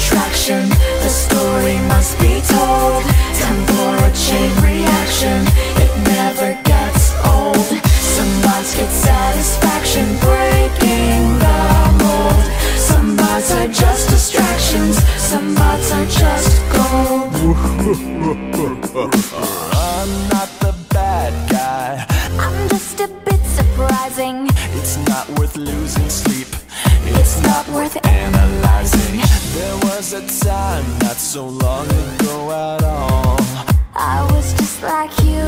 attraction. The story must be told. Time for a chain reaction. It never gets old. Some mods get satisfaction Breaking the mold. Some mods are just distractions. Some mods are just gold. I'm not the bad guy. I'm just a bit surprising. It's not worth losing sleep. It's, not worth analyzing so long ago at all. I was just like you.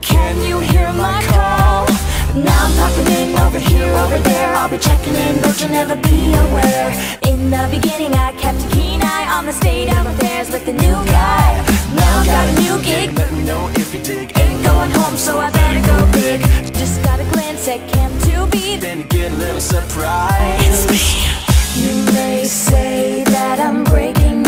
Can you hear my call? Now I'm popping in over here, over there. I'll be checking in, but you'll never be aware. In the beginning I kept a keen eye On the state of affairs with the new guy. Now I've got a new gig. Let me know if you dig. Ain't going home, so I better go big. Just got a glance at Cam 2B Then you get a little surprised You may say that I'm breaking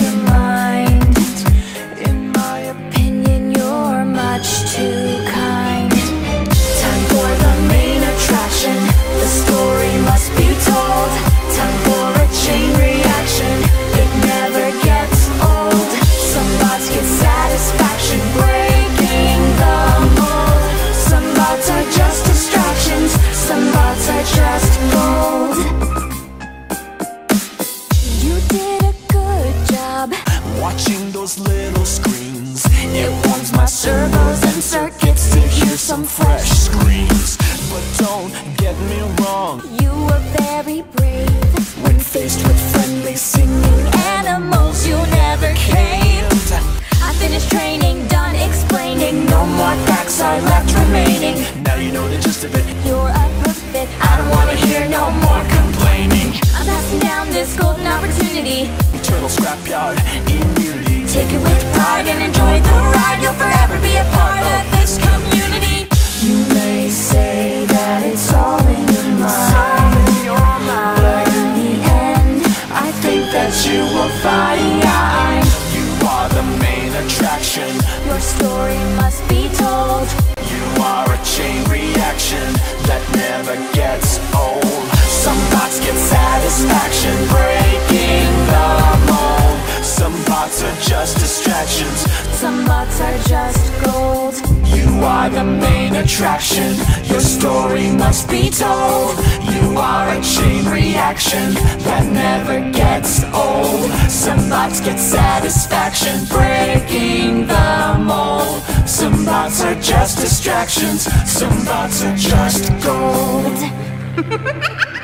Those little screens It warms my servos and circuits to hear some fresh screams But don't get me wrong You were very brave when faced with friendly singing animals. You never caved. I finished training, done explaining. No more facts are left remaining. Now you know the gist of it You're a perfect. I don't wanna hear no more complaining I'm passing down this golden opportunity. Eternal scrapyard Take it are the main attraction. Your story must be told. You are a chain reaction That never gets old. Some bots get satisfaction Breaking the mold. Some bots are just distractions. Some bots are just gold